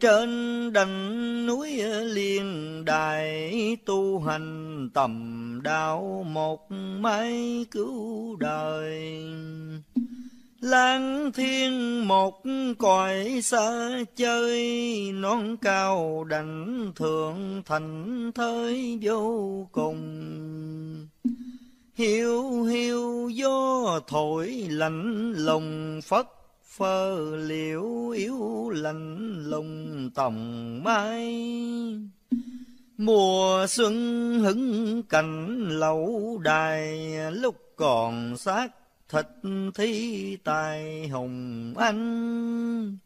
Trên đành núi liên đài tu hành tầm đạo một mái cứu đời. Lang thiên một cõi xa chơi, non cao đảnh thượng thành thới vô cùng. Hiu hiu gió thổi lạnh lùng phất phơ liễu yếu lạnh lùng tòng mai. Mùa xuân hứng cảnh lẩu đài, lúc còn xác thịt thi tài hồng anh.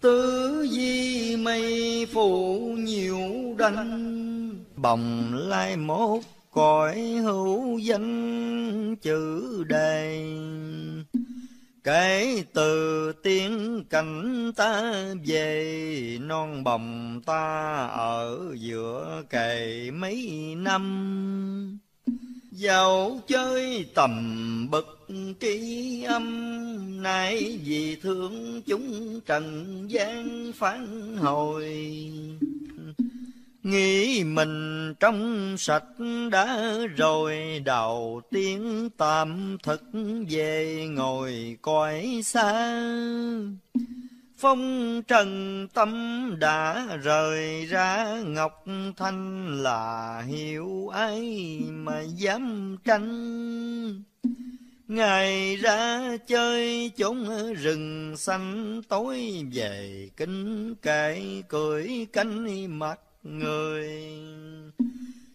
Tứ di mây phủ nhiều đanh, bồng lai mốt cõi hữu danh chữ đề. Kể từ tiếng cảnh ta về, non bồng ta ở giữa kề mấy năm. Dạo chơi tầm bậc trí âm, Nay vì thương chúng trần gian phán hồi. Nghĩ mình trong sạch đã rồi đầu tiên tạm thực về ngồi cõi xa. Phong trần tâm đã rời ra, Ngọc Thanh là hiểu ai mà dám tranh. Ngày ra chơi chốn rừng xanh, tối về kính kệ cười cánh mặt người.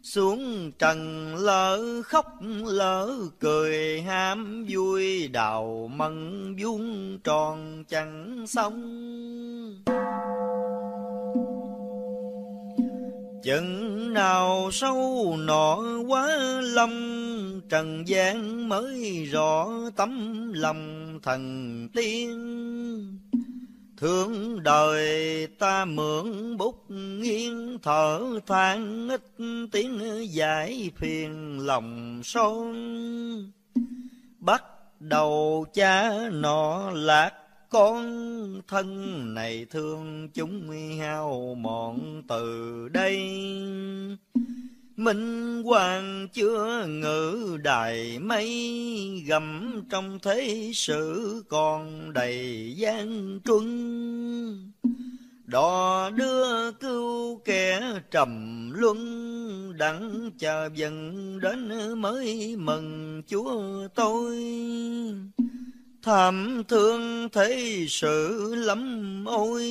Xuống trần lỡ khóc, lỡ cười ham vui, đào mận vuông tròn chẳng xong. Chừng nào sâu nọ quá lâm, trần gian mới rõ tấm lòng thần tiên. Thương đời ta mượn bút nghiêng, thở than ít tiếng giải phiền lòng son. Bắt đầu cha nọ lạc con, thân này thương chúng hao mòn từ đây. Minh hoàng chưa ngự đài mây, Gầm trong thế sự còn đầy gian truân. Đò đưa cứu kẻ trầm luân, Đặng chờ dần đến mới mừng Chúa tôi. Thảm thương thế sự lắm ôi,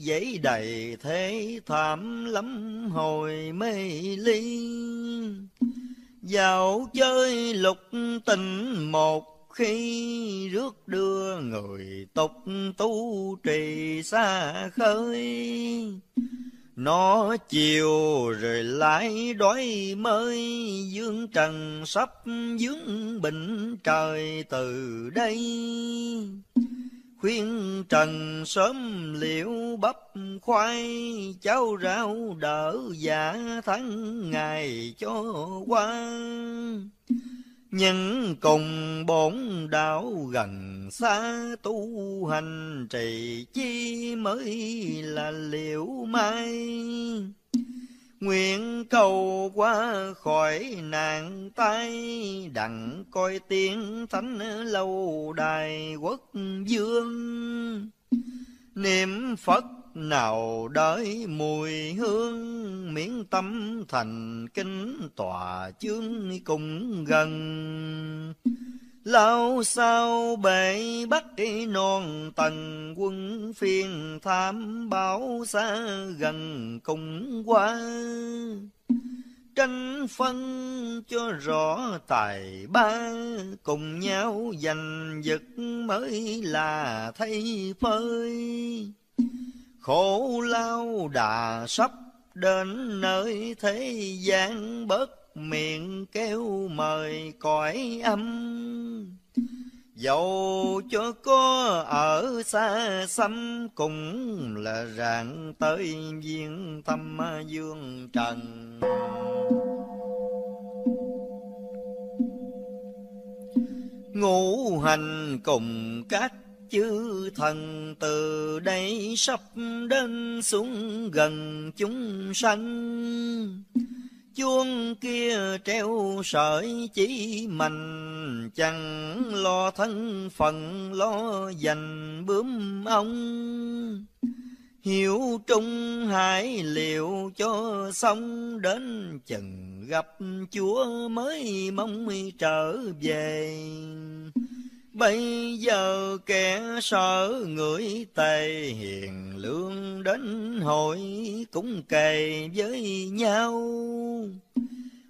Dãy đầy thế thảm lắm hồi mê ly. Dạo chơi lục tình một khi rước đưa người tục tu trì xa khơi. Nó chiều rồi lại đói mới, Dương trần sắp dướng bình trời từ đây. Khuyên trần sớm liệu bắp khoai Cháo rau đỡ giả tháng ngày cho qua nhưng cùng bổn đạo gần xa tu hành trì chi mới là liệu mai. Nguyện cầu qua khỏi nạn tai, Đặng coi tiếng thánh lâu đài quốc dương. Niệm Phật nào đợi mùi hương miễn tâm thành kính tòa chương cùng gần. Lao sao bể bắt non tầng quân phiên tham báo xa gần cùng qua. Tranh phân cho rõ tài ba, cùng nhau giành giật mới là thay phơi khổ lao đà sắp đến nơi thế gian bớt miệng kêu mời cõi âm. Dẫu cho có ở xa xăm Cũng là rạng tới viên tâm dương trần. Ngũ hành cùng các chư thần từ đây sắp đến xuống gần chúng sanh. Chuông kia treo sợi chỉ mạnh chẳng lo thân phận, lo dành bướm ông. Hiểu trung hải liệu cho xong, đến chừng gặp chúa mới mong trở về. Bây giờ kẻ sợ người tề hiền, lương đến hội cũng kề với nhau.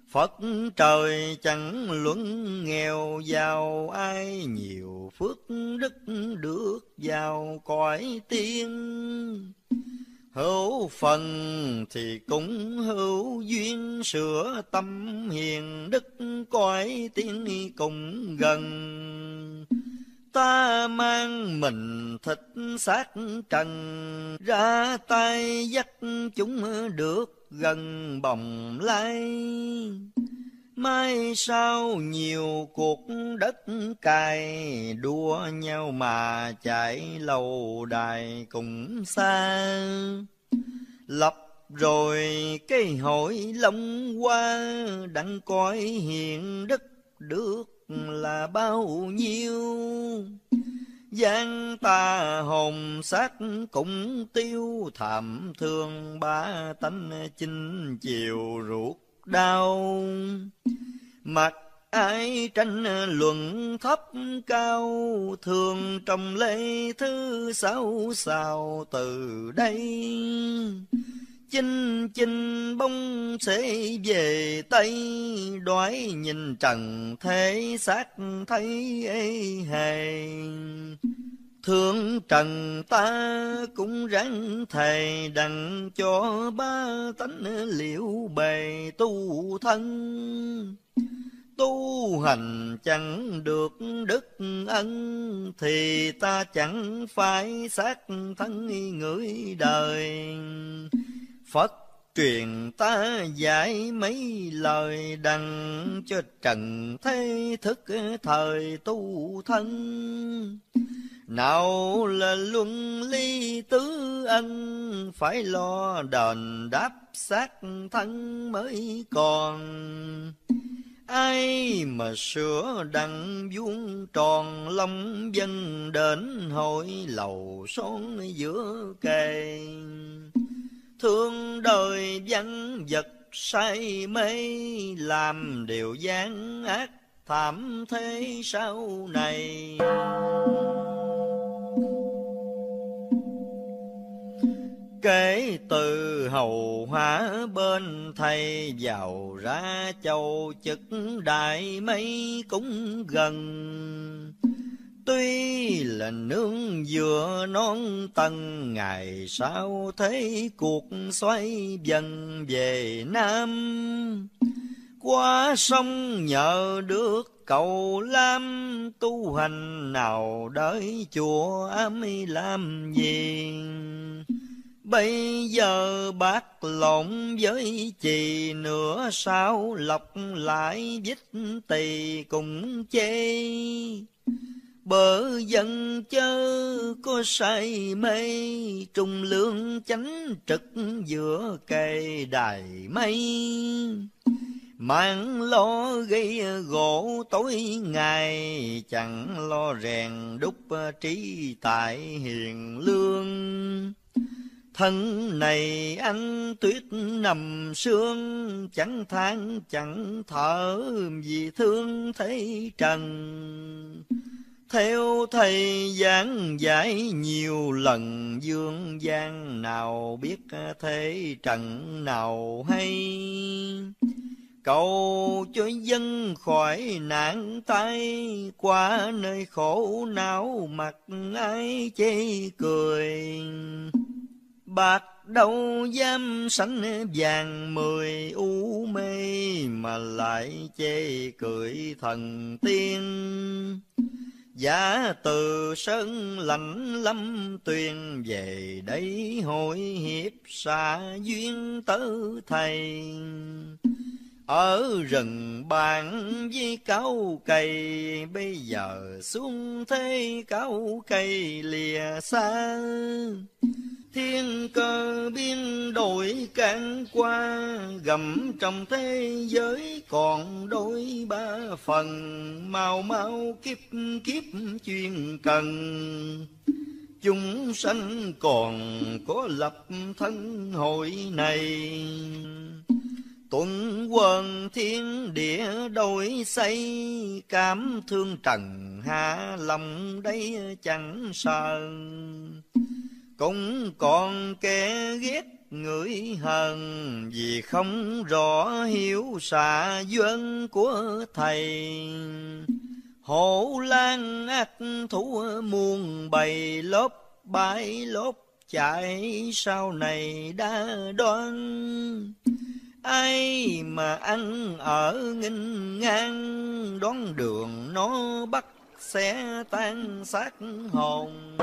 Phật trời chẳng luận nghèo, giàu ai nhiều phước đức được vào cõi tiên. Hữu phần thì cũng hữu duyên, sửa tâm hiền đức cõi tiên cùng gần. Ta mang mình thịt xác trần, ra tay dắt chúng được gần bồng lai. Mai sau nhiều cuộc đất cày, đua nhau mà chạy lâu đài cùng xa. Lập rồi cái hội long qua đặng coi hiện đất được là bao nhiêu gian ta hồn xác cũng tiêu, thảm thương ba tánh chinh chiều ruột đau. Mặt ai tranh luận thấp cao, thường trong lễ thứ sáu sao từ đây. Chinh chinh bông sẽ về tây, đoái nhìn trần thế xác thấy ê hề. Thương trần ta cũng ráng thầy đặng cho ba tánh liệu bề tu thân. Tu hành chẳng được đức ân, thì ta chẳng phải xác thân người đời. Phật truyền ta dạy mấy lời đặng cho trần thế thức thời tu thân. Nào là luân ly tứ ân, phải lo đền đáp xác thân mới còn. Ai mà sửa đặng vuông tròn lòng dân đến hội lầu son giữa cây thương đời vắng vật say mê làm điều gian ác thảm thế sau này Kể từ hầu hóa bên thầy vào ra châu chức đại mấy cũng gần Tuy là nương vừa non tầng, ngày sau thấy cuộc xoay dần về Nam. Qua sông nhờ được cầu lam, tu hành nào đợi chùa ám làm gì. Bây giờ bác lộn với chì nữa, sao lọc lại vít tỳ cùng chê? Bờ dân chớ có say mê trung lương chánh trực giữa cây đài mây. Mang lo gây gỗ tối ngày, chẳng lo rèn đúc trí tại hiền lương thân này anh tuyết nằm sương, chẳng than, chẳng thở, vì thương thấy trần. Theo thầy giảng giải nhiều lần, dương gian nào biết thế trần nào hay. Cầu cho dân khỏi nạn tay Qua nơi khổ não mặt ai chê cười. Bạc đâu dám sánh vàng mười u mê Mà lại chê cười thần tiên Giả từ sơn lạnh lâm tuyền về đây hội hiệp xa duyên tớ thầy ở rừng bạn với cau cây, bây giờ xuống thế cau cây lìa xa. Thiên cơ biến đổi cạn qua, gầm trong thế giới còn đôi ba phần. Mau mau kiếp kiếp chuyên cần, chúng sanh còn có lập thân hội này. Tuần quần thiên địa đổi xây, Cảm thương trần hạ lòng đây chẳng sợ. Cũng còn kẻ ghét người hờn, Vì không rõ hiểu xạ duyên của thầy. Hổ lan ác thú muôn bầy lốp bãi lốp chạy sau này đã đoan ai mà ăn ở nghinh ngang, đón đường nó bắt sẽ tan xác hồn.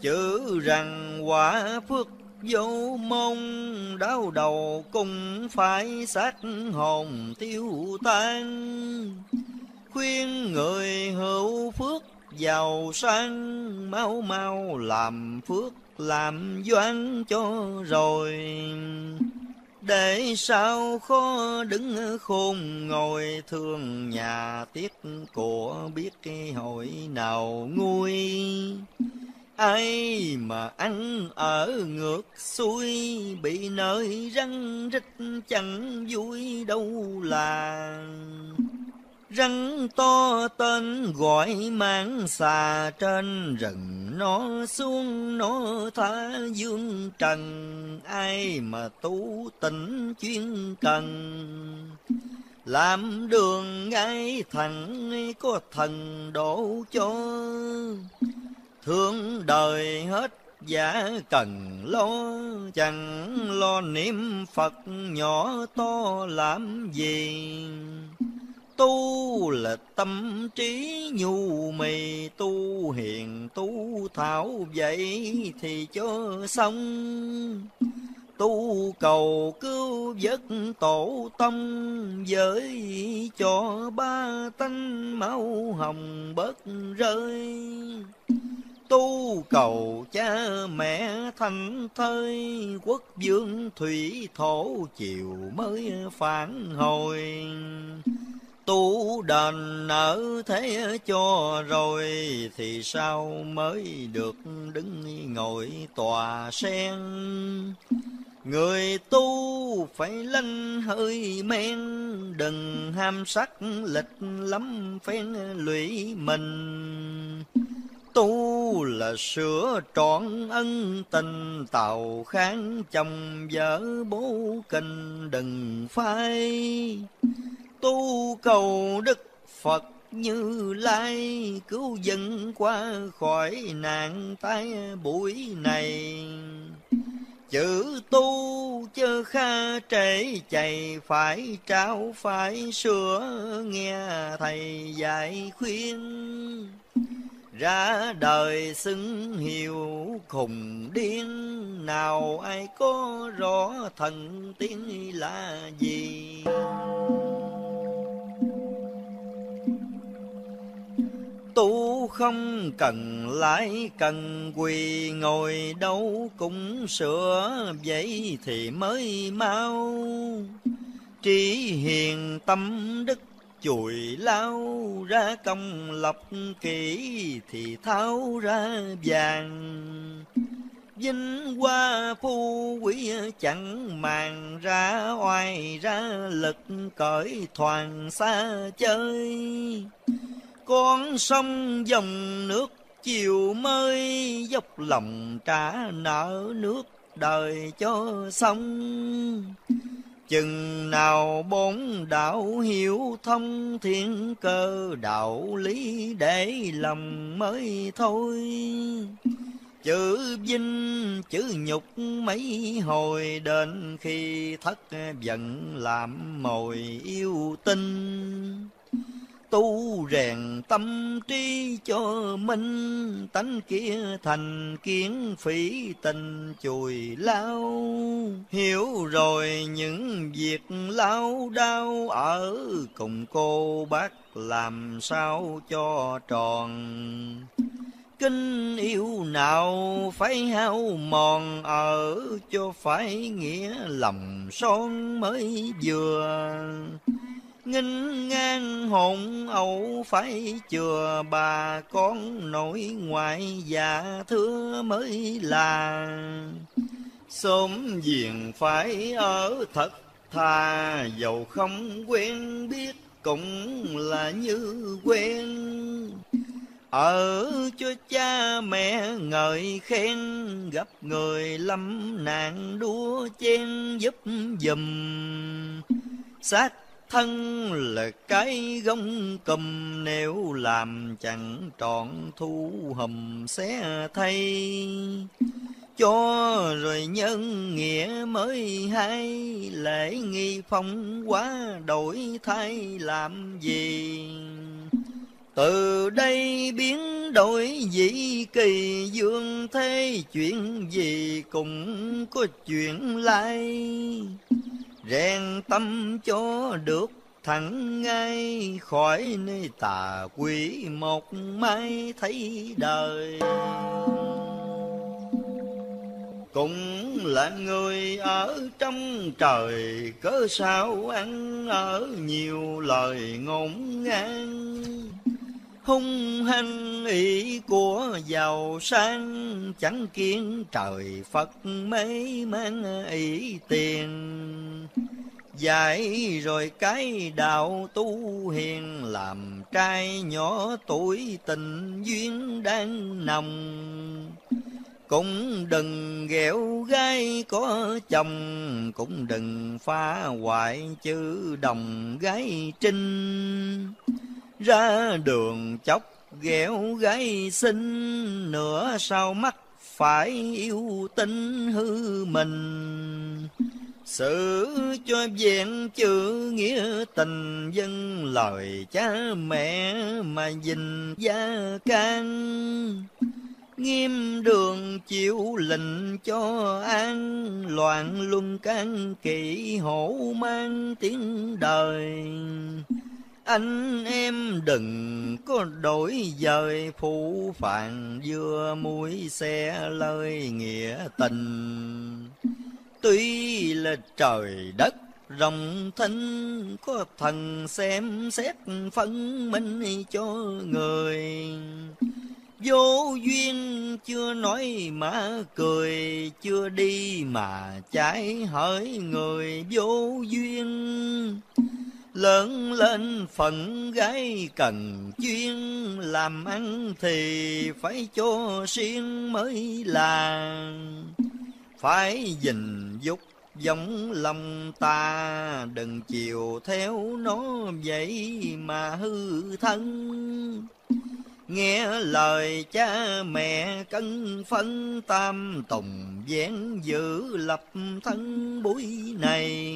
Chữ rằng quả phước vô mong đau đầu cũng phải xác hồn tiêu tan. Khuyên người hữu phước giàu sang, mau mau làm phước làm doan cho rồi. Để sao khó đứng khôn ngồi, thương nhà tiếc của biết cái hội nào nguôi. Ai mà ăn ở ngược xuôi, bị nơi răng rít chẳng vui đâu là. Rắn to tên gọi mang xà trên rừng. Nó xuống, nó thả dương trần. Ai mà tu tỉnh chuyên cần? Làm đường ngay thẳng có thần đổ cho. Thương đời hết giả cần lo, Chẳng lo niệm Phật nhỏ to làm gì? Tu là tâm trí nhu mì, tu hiền, tu thảo vậy thì cho xong. Tu cầu cứu vớt tổ tâm giới cho ba tánh máu hồng bớt rơi. Tu cầu cha mẹ thành thơi, quốc vương thủy thổ chiều mới phản hồi tu đền ở thế cho rồi thì sao mới được đứng ngồi tòa sen? Người tu phải lanh hơi men, đừng ham sắc lịch lắm phen lụy mình. Tu là sửa trọn ân tình tàu kháng chồng vợ bố kinh đừng phai tu cầu đức Phật như lai cứu dân qua khỏi nạn tai buổi này. Chữ tu chớ kha trễ chạy phải trao, phải sửa, nghe thầy dạy khuyên. Ra đời xứng hiệu khùng điên, nào ai có rõ thần tiên là gì? Tu không cần lại cần quỳ ngồi đâu cũng sửa vậy thì mới mau. Trí hiền tâm đức chùi lao ra công lập kỹ thì tháo ra vàng. Vinh hoa phu quý chẳng màng ra, oai ra lực cởi thoảng xa chơi con sông dòng nước, chiều mới dốc lòng trả nợ nước đời cho xong chừng nào bốn đạo hiểu thông thiên cơ, đạo lý để lòng mới thôi. Chữ vinh, chữ nhục mấy hồi đến khi thất giận làm mồi yêu tinh tu rèn tâm trí cho minh, tánh kia thành kiến phỉ tình chùi lao. Hiểu rồi những việc lao đau ở cùng cô bác làm sao cho tròn. Kinh yêu nào phải hao mòn ở cho phải nghĩa lòng son mới vừa nghinh ngang hồn ẩu phải chừa bà con nội ngoại già thưa mới là. Sớm diền phải ở thật thà dầu không quen biết cũng là như quen. Ở cho cha mẹ ngợi khen, gặp người lâm nạn đua chen giúp dùm xác thân là cái gông cùm, nếu làm chẳng trọn thu hầm sẽ thay. Cho rồi nhân nghĩa mới hay, lễ nghi phong quá đổi thay làm gì? Từ đây biến đổi dĩ kỳ, dương thế chuyện gì cũng có chuyện lai rèn tâm cho được thẳng ngay, khỏi nơi tà quỷ một mai thấy đời. Cũng là người ở trong trời, cớ sao ăn ở nhiều lời ngôn ngang hung hăng ý của giàu sang, chẳng kiến trời phật mấy mang ý tiền. Dạy rồi cái đạo tu hiền, làm trai nhỏ tuổi tình duyên đang nồng. Cũng đừng ghẹo gái có chồng, cũng đừng phá hoại chữ đồng gái trinh ra đường chốc ghẹo gái xinh, nửa sau mắt phải yêu tinh hư mình. Sự cho vẹn chữ nghĩa tình dân lời cha mẹ mà dình gia can. Nghiêm đường chịu lệnh cho an, loạn luân can kỵ hổ mang tiếng đời anh em đừng có đổi dời phụ phàng vừa mũi xe lời nghĩa tình. Tuy là trời đất, rộng thinh, có thần xem xét phân minh cho người. Vô duyên chưa nói mà cười, chưa đi mà trái hỡi người. Vô duyên lớn lên phận gái cần chuyên, làm ăn thì phải cho riêng mới là phải gìn dục giống lòng ta, đừng chiều theo nó vậy mà hư thân. Nghe lời cha mẹ cân phân, tam tùng vén giữ lập thân buổi này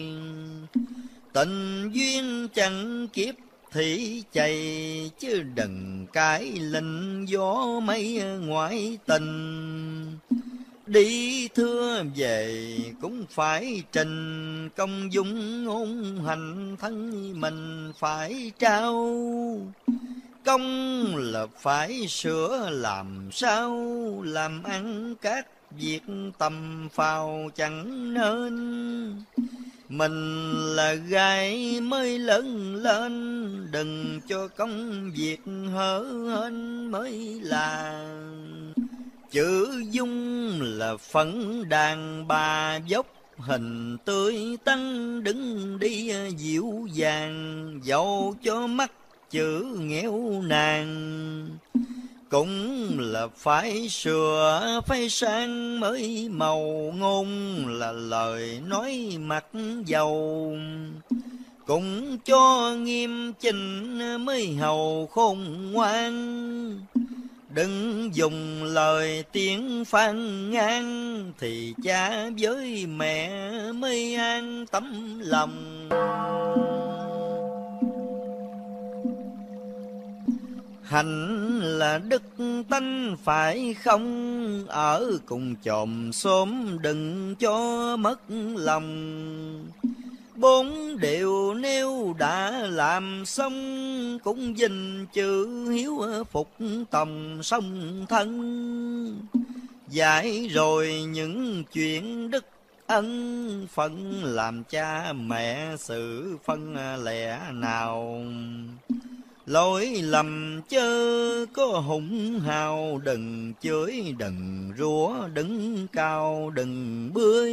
tình duyên chẳng kiếp thì chạy chứ đừng cái linh gió mây ngoại tình. Đi thưa về cũng phải trình, công dung ngôn hành thân mình phải trao. Công là phải sửa làm sao, làm ăn các việc tầm phào chẳng nên mình là gái mới lớn lên, đừng cho công việc hở hên mới là chữ dung là phấn đàn bà dốc, hình tươi tăng đứng đi dịu dàng dẫu cho mắt chữ nghèo nàng cũng là phải sửa, phải sang mới màu ngôn là lời nói mặt dầu. Cũng cho nghiêm chỉnh mới hầu khôn ngoan. Đừng dùng lời tiếng phan ngang Thì cha với mẹ mới an tấm lòng. Hạnh là đức tánh phải không, Ở cùng chồm xóm đừng cho mất lòng. Bốn điều nếu đã làm xong, Cũng dình chữ hiếu phục tòng sông thân. giải rồi những chuyện đức ân phận làm cha mẹ sự phân lẻ nào lỗi lầm chớ có hùng hào, đừng chửi, đừng rủa, đứng cao, đừng bươi.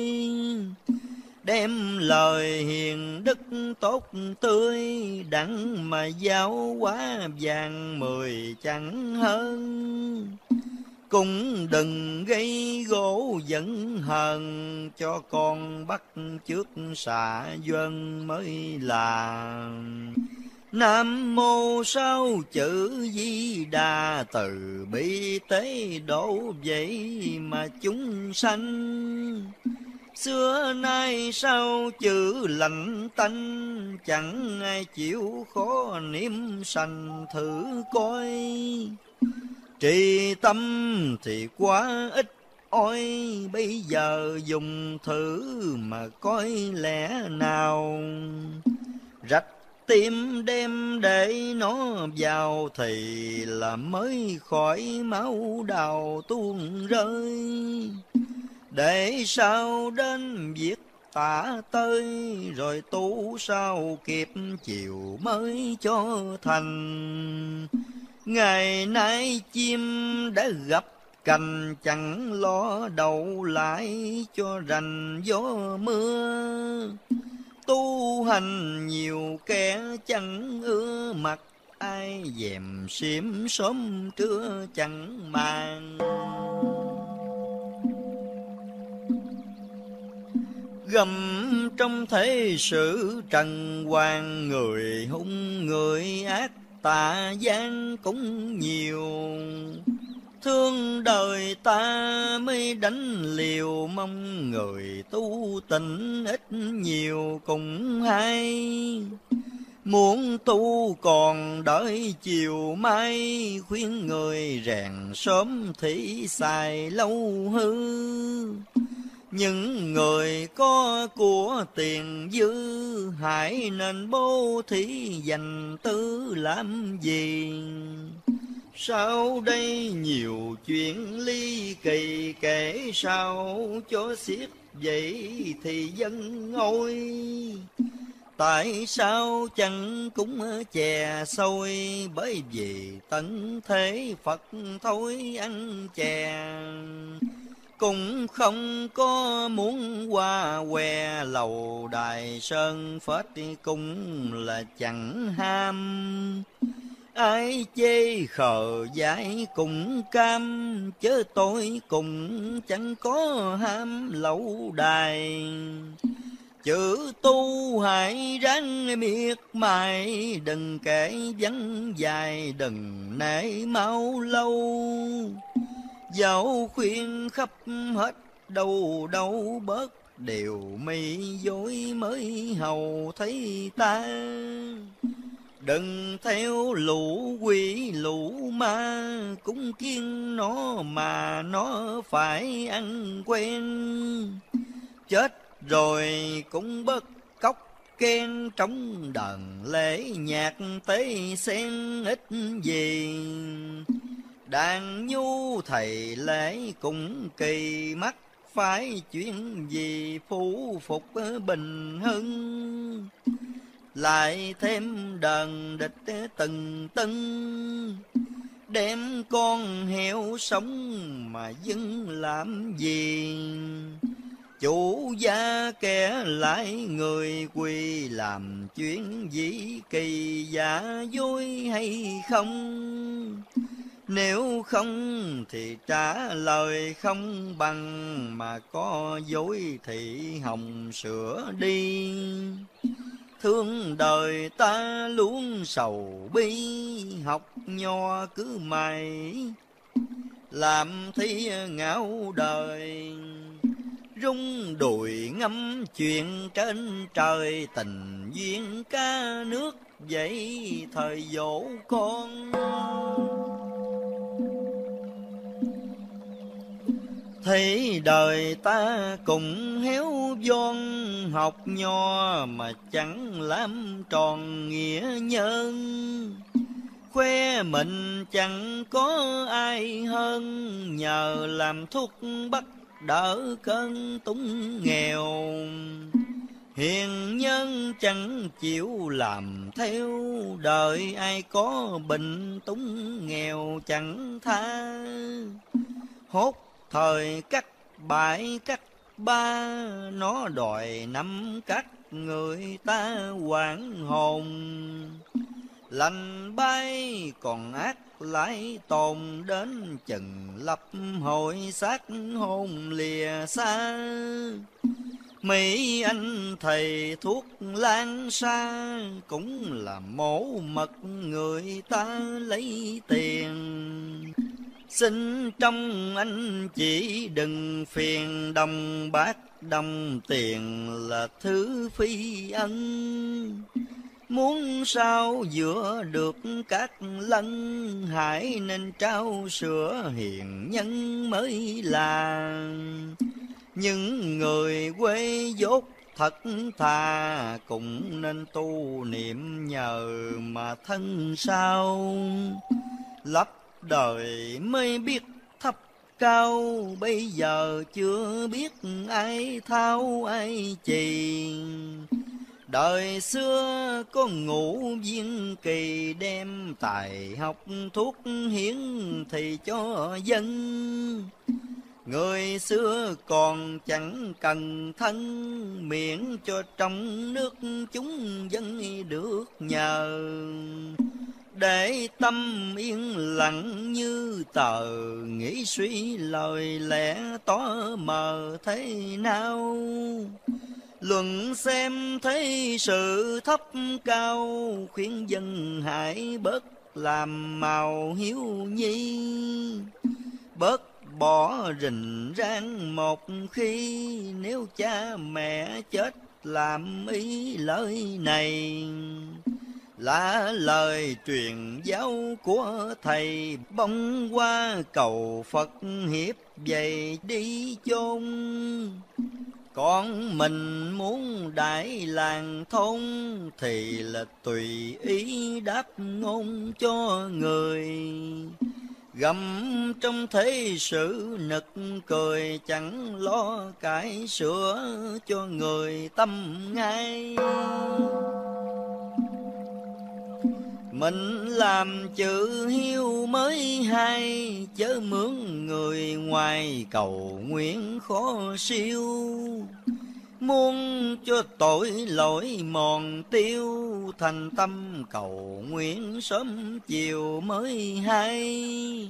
Đem lời hiền đức tốt tươi, đặng mà giáo quá vàng mười chẳng hơn. Cũng đừng gây gỗ giận hờn, cho con bắt trước xạ dân mới là. Nam mô sao chữ di đà từ. Bi tế độ vậy mà chúng sanh. Xưa nay sao chữ lạnh tanh, Chẳng ai chịu khó niệm sanh thử coi. Trì tâm thì quá ít, ôi Bây giờ dùng thử mà coi lẽ nào. Rách tim đem để nó vào thì là mới khỏi máu đào tuôn rơi. Để sao đến việc tả tới rồi tu sao kịp chiều mới cho thành. Ngày nay chim đã gặp cành, chẳng lo đậu lại cho rành gió mưa tu hành nhiều kẻ chẳng ưa mặt, ai dèm xiêm sớm trưa chẳng màng. Gầm trong thế sự trần hoàng, người hung, người ác, tà gian cũng nhiều. Thương đời ta mới đánh liều mong người tu tình ít nhiều cũng hay. Muốn tu còn đợi chiều mai, khuyên người rèn sớm thì xài lâu hư. Những người có của tiền dư, hãy nên bố thí dành tư làm gì? Sau đây nhiều chuyện ly kỳ, kể sao cho xiết vậy thì dân ngôi Tại sao chẳng cũng chè sôi Bởi vì tận thế Phật thôi ăn chè. Cũng không có muốn qua què lầu đài sơn phết Cũng là chẳng ham ai chê khờ dại cùng cam, chớ tôi cùng chẳng có ham lậu đài. Chữ tu hãy ráng miệt mài, đừng kể vắng dài, đừng nể mau lâu. Dẫu khuyên khắp hết đâu đâu bớt đều mi dối mới hầu thấy ta. Đừng theo lũ quỷ, lũ ma, Cũng kiên nó mà nó phải ăn quen. Chết rồi cũng bất cốc khen Trong đần lễ nhạc tế sen ít gì. Đàn nhu thầy lễ cũng kỳ mắt, Phải chuyện gì phú phục bình hưng lại thêm đần địch từng tân đem con heo sống mà dưng làm gì? Chủ gia kẻ lại người quỳ làm chuyện gì kỳ, giả vui hay không? Nếu không thì trả lời không bằng, mà có dối thì hồng sửa đi. Thương đời ta luôn sầu bi, học nho cứ mày, làm thi ngạo đời. rung đùi ngâm chuyện trên trời tình duyên ca nước vậy thời dỗ con Thấy đời ta cùng héo von học nho mà chẳng làm tròn nghĩa nhân. Khoe mình chẳng có ai hơn, nhờ làm thuốc bắt đỡ cơn túng nghèo. Hiền nhân chẳng chịu làm theo, đời ai có bệnh túng nghèo chẳng tha. Hốt thời cắt bãi cắt ba, nó đòi nắm cắt người ta hoàn hồn. Lành bay còn ác lại tồn đến chừng lập hội xác hồn lìa xa. Mỹ anh thầy thuốc lan xa Cũng là mổ mật người ta lấy tiền. Xin trong anh chỉ đừng phiền đồng bát, đồng tiền là thứ phi ân. Muốn sao giữa được các lân, Hãy nên trao sửa hiền nhân mới là. Những người quê dốt thật thà, Cũng nên tu niệm nhờ mà thân sao. Lấp đời mới biết thấp cao Bây giờ chưa biết ai thao ai chì Đời xưa có ngũ viên kỳ đem tài học thuốc hiến thì cho dân. Người xưa còn chẳng cần thân, miễn cho trong nước chúng dân được nhờ. Để tâm yên lặng như tờ, nghĩ suy lời lẽ tỏ mờ thế nào? Luận xem thấy sự thấp cao khuyên dân hãy bớt làm màu hiếu nhi. Bớt bỏ rình rang một khi nếu cha mẹ chết làm ý lời này là lời truyền giáo của thầy, bông qua cầu phật hiệp vậy đi chôn. Con mình muốn đại làng thôn, thì là tùy ý đáp ngôn cho người. Gầm trong thế sự nực cười, chẳng lo cải sửa cho người tâm ngay mình làm chữ hiếu mới hay, chớ mướn người ngoài cầu nguyện khó siêu. Muốn cho tội lỗi mòn tiêu, Thành tâm cầu nguyện sớm chiều mới hay.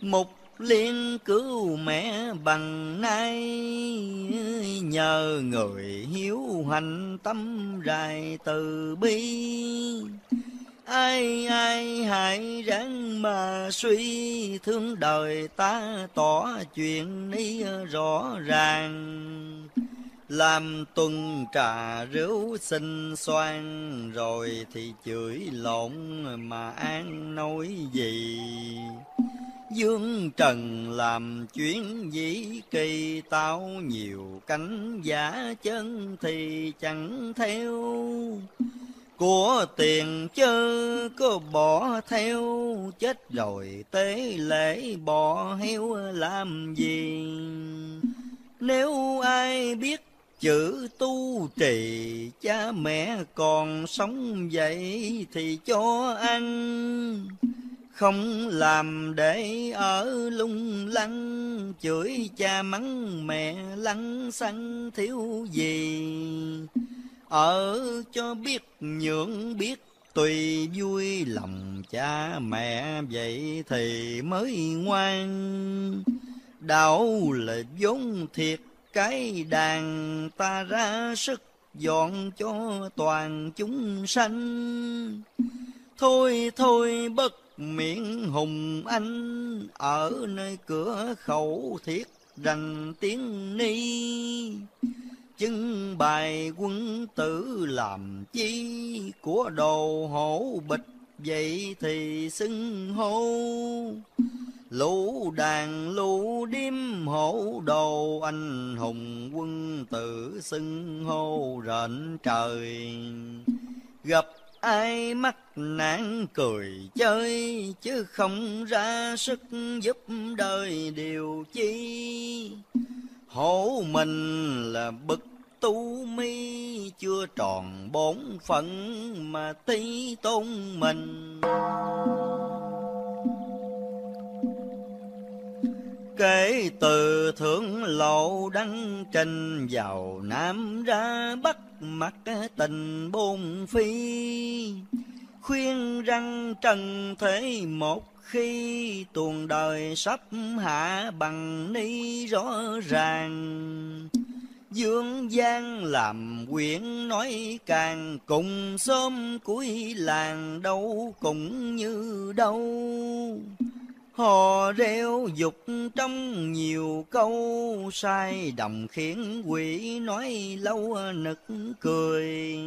Mục liên cứu mẹ bằng nay Nhờ người hiếu hành tâm rài từ bi ai ai, hãy ráng mà suy. Thương đời ta tỏ chuyện ní rõ ràng. Làm tuần trà rượu xinh xoan, rồi thì chửi lộn mà an nói gì? Dương Trần làm chuyến dĩ kỳ, tao nhiều cánh giả chân thì chẳng theo của tiền chớ có bỏ theo, chết rồi tế lễ bỏ heo làm gì? Nếu ai biết chữ tu trì, cha mẹ còn sống vậy thì cho ăn. Không làm để ở lung lăng, chửi cha mắng mẹ lăng xăng thiếu gì? Ở cho biết nhượng biết, tùy vui lòng cha mẹ, vậy thì mới ngoan. Đạo là vốn thiệt, cái đàn ta ra sức, dọn cho toàn chúng sanh. Thôi thôi, bất miệng hùng anh, ở nơi cửa khẩu thiết, rành tiếng ni chứng bài quân tử làm chi của đồ hổ bịch vậy thì xưng hô. Lũ đàn lũ đêm hổ đồ anh hùng quân tử xưng hô rện trời. Gặp ai mắc nạn cười chơi chứ không ra sức giúp đời điều chi hổ mình là bực tu mi, chưa tròn bổn phận mà tí tôn mình. Kể từ thượng lộ đăng trình, vào nam ra bắc mặt tình bôn phi. Khuyên răng trần thế một khi tuần đời sắp hạ bằng ni rõ ràng Dương gian làm quyển nói càng cùng xóm cuối làng đâu cũng như đâu. Hò reo dục trong nhiều câu, sai đồng khiến quỷ nói lâu nực cười.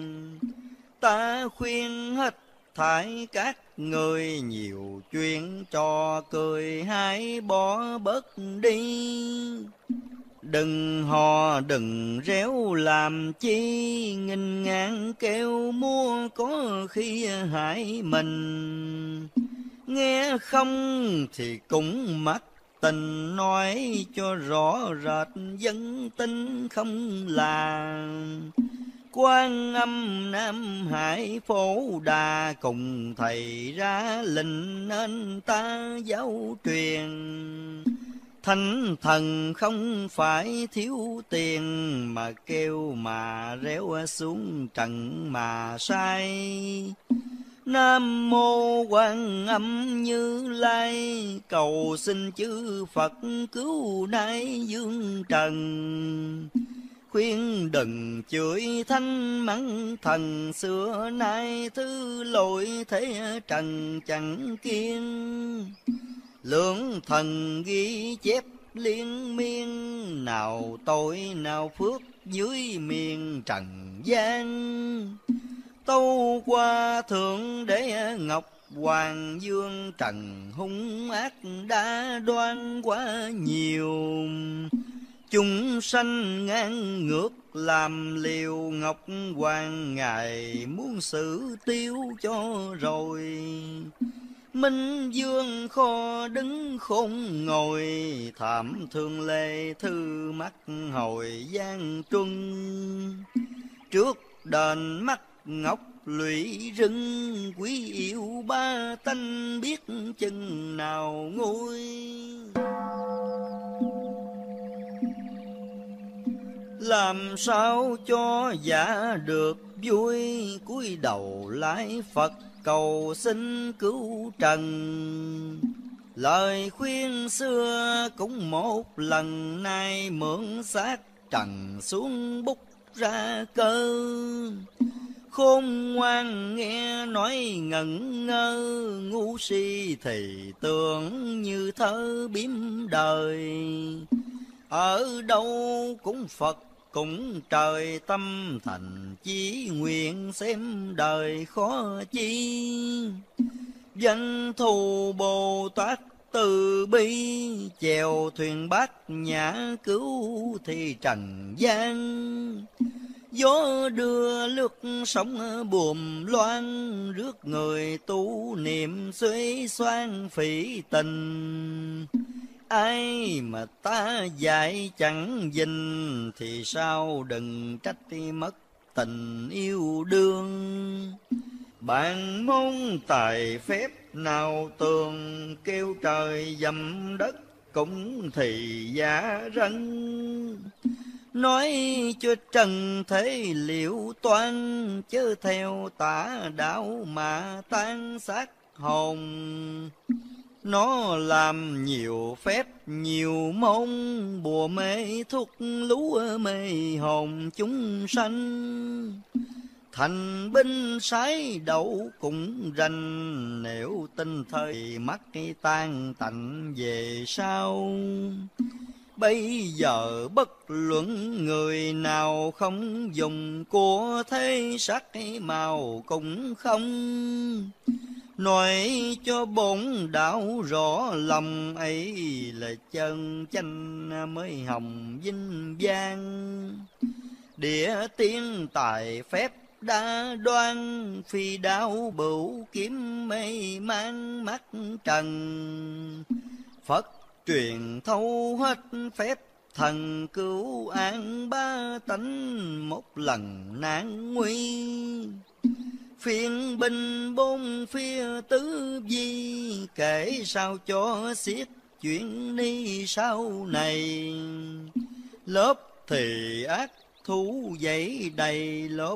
Ta khuyên hết thải các người nhiều chuyện cho cười hãy bỏ bớt đi. Đừng hò đừng réo làm chi, nghìn ngàn kêu mua có khi hại mình. Nghe không thì cũng mắt tình nói cho rõ rệt dân tin không làm quan âm nam hải phổ đà cùng thầy ra lệnh nên ta giáo truyền Thánh thần không phải thiếu tiền mà kêu mà réo xuống trần mà sai. Nam mô Quan Âm Như Lai, cầu xin chư Phật cứu nay dương trần. Khuyên đừng chửi thanh mắng thần. Xưa nay thứ lỗi thế trần chẳng kiên. Lượng thần ghi chép liên miên, Nào tội nào phước dưới miền trần gian. Tâu qua thượng đế ngọc Hoàng dương trần hung ác đã đoan quá nhiều. Chúng sanh ngang ngược làm liều ngọc hoàng ngài muốn xử tiêu cho rồi Minh dương kho đứng khôn ngồi, Thảm thương lê thư mắt hồi gian truân. Trước đền mắt ngọc lụy rừng, Quý yêu ba tanh biết chừng nào ngôi. Làm sao cho giả được vui, cúi đầu lại Phật cầu xin cứu trần. Lời khuyên xưa cũng một lần nay mượn xác trần xuống bút ra cơ. Khôn ngoan nghe nói ngẩn ngơ ngu si thì tưởng như thơ biếm đời. Ở đâu cũng phật cũng trời tâm thành chí nguyện xem đời khó chi. Danh thù bồ tát từ bi, chèo thuyền bát nhã cứu thì trần gian. Gió đưa lướt sóng buồm loan, rước người tu niệm suy xoan phỉ tình ai mà ta dạy chẳng dình thì sao đừng trách mất tình yêu đương. Bạn môn tài phép nào tường kêu trời dầm đất cũng thì giả rân. Nói cho trần thế liệu toan, chớ theo tả đạo mà tan xác hồn nó làm nhiều phép, nhiều mong bùa mê thuốc, lú mê hồn chúng sanh thành binh sái đậu cũng rành, nếu tinh thời mắt tan tạnh về sau Bây giờ bất luận người nào không dùng của thế sắc màu cũng không. Nói cho bổn đạo rõ lòng ấy là chân chanh mới hồng vinh vang. Địa tiên tài phép đa đoan, phi đạo bửu kiếm mây mang mắt trần phật truyền thâu hết phép thần cứu an ba tánh một lần nạn nguy phiên binh bốn phía tứ di, kể sao cho xiết chuyện ni sau này. Lớp thì ác, thú dậy đầy lớp,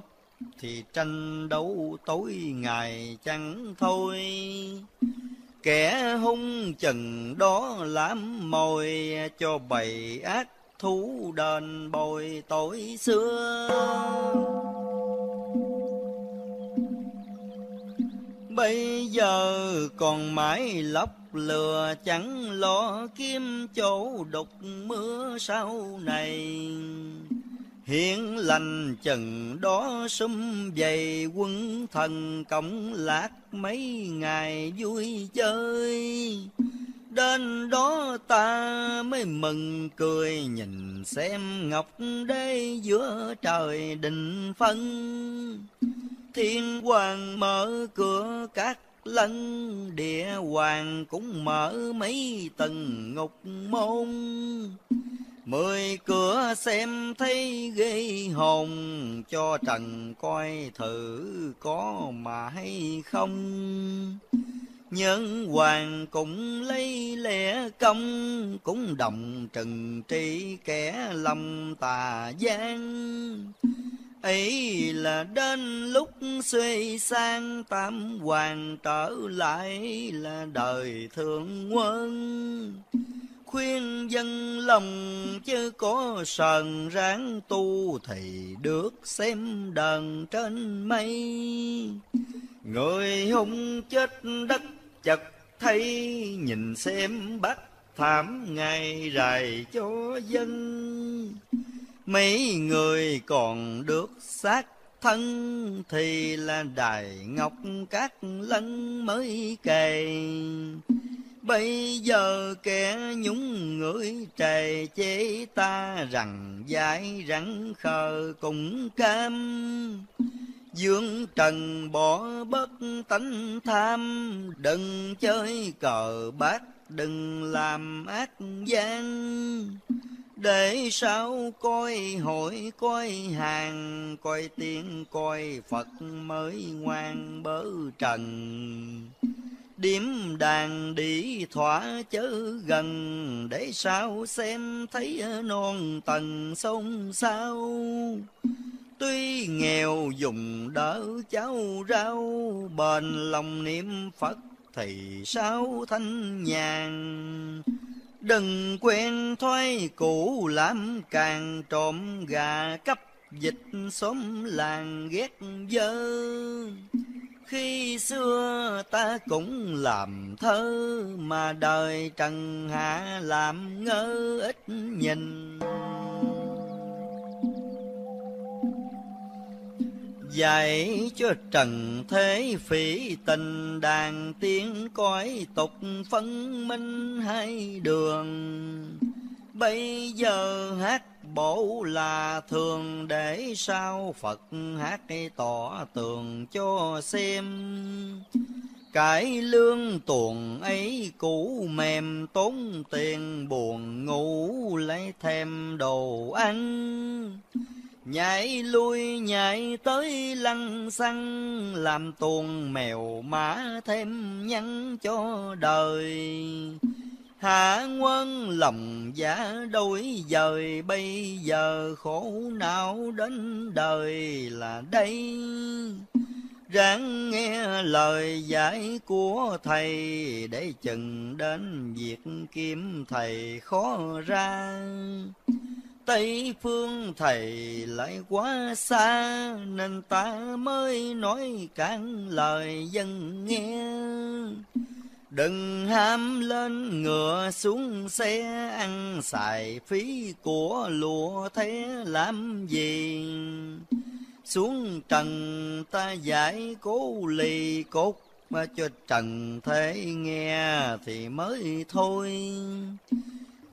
thì tranh đấu tối ngày chẳng thôi. Kẻ hung chừng đó làm mồi, cho bầy ác thú đền bồi tối xưa. Bây giờ còn mãi lóc lừa chẳng lo kiếm chỗ đục mưa sau này Hiện lành chừng đó sum dày quân thần cộng lạc mấy ngày vui chơi. Đến đó ta mới mừng cười, nhìn xem ngọc đế giữa trời đình phân. Thiên hoàng mở cửa các lân, địa hoàng cũng mở mấy tầng ngục môn. Mười cửa xem thấy ghê hồn, cho trần coi thử có mà hay không. Nhân hoàng cũng lấy lẽ công, cũng đồng trừng trị kẻ lâm tà gian ấy là đến lúc suy sang, tam hoàng trở lại là đời thượng quân. Khuyên dân lòng chứ có sờn ráng tu thì được xem đờn trên mây. Người hung chết đất chật thấy, nhìn xem bắt thảm ngày rày cho dân mấy người còn được xác thân thì là đài ngọc các lân mới kề Bây giờ kẻ nhúng người trề chế ta rằng dại rắn khờ cũng cam. Dương trần bỏ bất tánh tham, đừng chơi cờ bát, đừng làm ác gian. Để sao coi hội coi hàng, coi tiên coi Phật mới ngoan bớ trần. Điểm đàn đi thỏa chớ gần, Để sao xem thấy non tầng sông sao. Tuy nghèo dùng đỡ cháu rau, Bền lòng niệm Phật thì sao thanh nhàn. Đừng quen thoái cũ làm càng trộm gà cấp dịch xóm làng ghét dơ. Khi xưa ta cũng làm thơ, Mà đời trần hạ làm ngơ ít nhìn. Dạy cho trần thế phỉ tình đàn tiếng cõi tục phân minh hai đường. Bây giờ hát bổ là thường để sao Phật hát tỏ tường cho xem. Cái lương tuồng ấy cũ mềm tốn tiền buồn ngủ lấy thêm đồ ăn. Nhảy lui, nhảy tới lăng xăng, Làm tuồng mèo mã thêm nhắn cho đời Hạ quân lòng giả đôi dời, bây giờ khổ não đến đời là đây. Ráng nghe lời giải của thầy, để chừng đến việc kiếm thầy khó ra. Tây phương thầy lại quá xa, nên ta mới nói cản lời dân nghe. Đừng ham lên ngựa xuống xe, ăn xài phí của lụa thế làm gì? Xuống trần ta giải cố lì cốt, mà cho trần thế nghe thì mới thôi.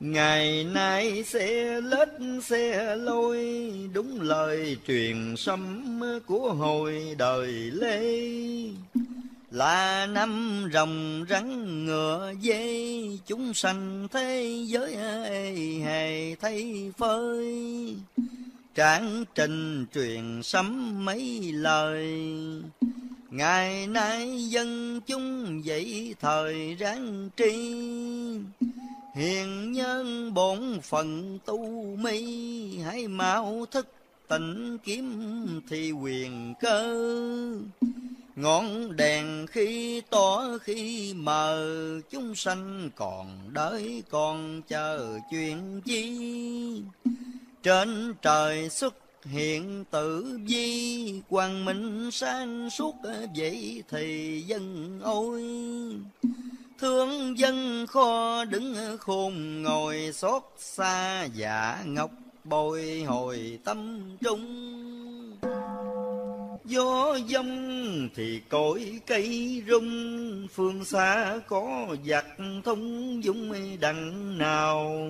Ngày nay xe lết, xe lôi, Đúng lời truyền sâm của hồi đời Lê. Là năm rồng rắn ngựa dê, Chúng sanh thế giới hề thấy phơi. Tráng trình truyền sấm mấy lời, Ngày nay dân chúng dậy thời ráng tri. Hiền nhân bổn phận tu mi, Hãy mau thức tỉnh kiếm thì quyền cơ. Ngọn đèn khi tỏ khi mờ, Chúng sanh còn đợi còn chờ chuyện chi. Trên trời xuất hiện tử vi, quang minh sáng suốt, vậy thì dân ôi thương dân kho đứng khôn ngồi xót xa giả ngọc bồi hồi tâm trung. Gió dông thì cội cây rung, phương xa có giặc thông dung đằng nào.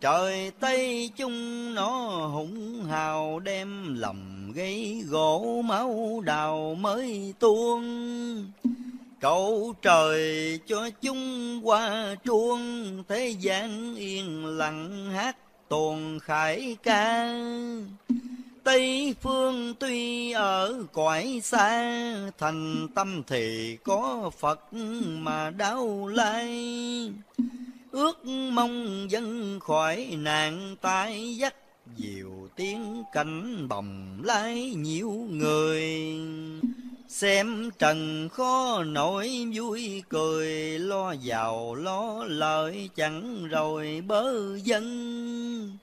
Trời Tây chung nó hùng hào đem lòng gây gỗ máu đào mới tuôn cầu trời cho chúng qua chuông, Thế gian yên lặng hát tuồng khải ca. Tây phương tuy ở cõi xa, Thành tâm thì có Phật mà đau lai. Ước mong dân khỏi nạn tai dắt diều tiếng cảnh bồng lái nhiều người xem trần khó nổi, vui cười, lo giàu, lo lợi, chẳng rồi bớ dân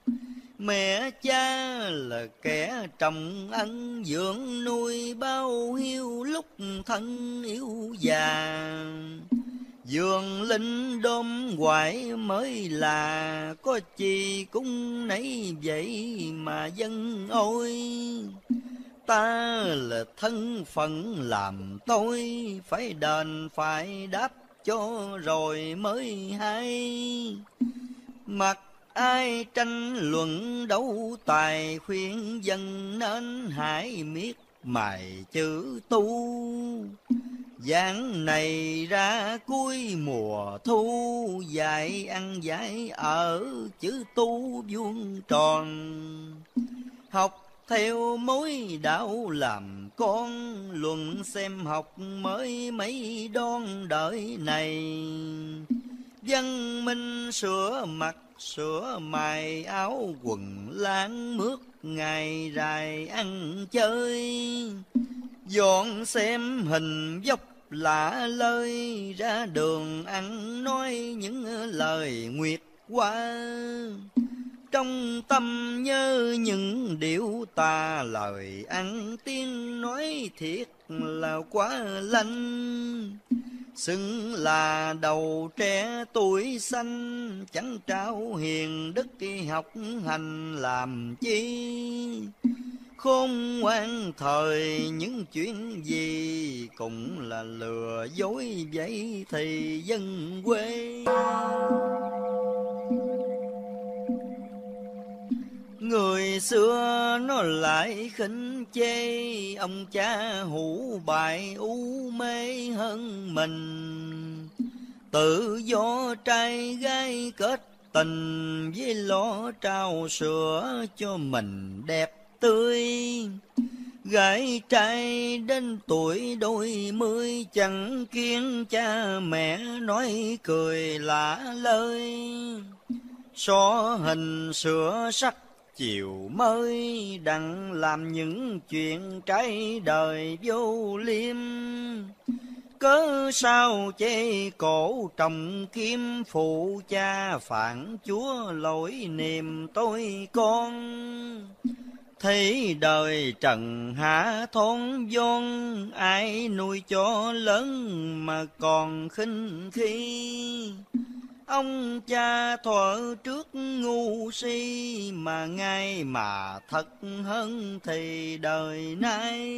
mẹ cha là kẻ trồng ân, dưỡng nuôi bao hiu lúc thân yếu già. Dường linh đôm hoài mới là, có chi cũng nấy vậy mà dân ôi ta là thân phận làm tôi phải đền phải đáp cho rồi mới hay. Mặc ai tranh luận đấu tài khuyên dân nên hãy miết mài chữ tu. Giảng này ra cuối mùa thu, Dạy ăn dạy ở chữ tu vuông tròn. Học theo mối đạo làm con, Luận xem học mới mấy đón đợi này. Văn minh sửa mặt, sửa mài áo quần, láng mướt Ngày dài ăn chơi. Dọn xem hình dốc lạ lơi, ra đường ăn nói những lời nguyệt qua trong tâm nhớ những điệu ta lời ăn tiếng nói thiệt là quá lanh xưng là đầu trẻ tuổi xanh, chẳng trao hiền đức học hành làm chi. Khôn ngoan thời những chuyện gì cũng là lừa dối, vậy thì dân quê. Người xưa nó lại khinh chê, Ông cha hủ bại u mê hơn mình. Tự do trai gái kết tình Với lo trao sữa cho mình đẹp tươi. Gái trai đến tuổi đôi mươi chẳng kiến cha mẹ nói cười lạ lời. So hình sửa sắc chiều mới đặng làm những chuyện trái đời vô liêm cớ sao chê cổ trọng kim phụ cha phản chúa lỗi niềm tôi con Thấy đời trần hạ thôn vong ai nuôi cho lớn mà còn khinh khi. Ông cha thuở trước ngu si, mà ngay mà thật hơn thì đời nay.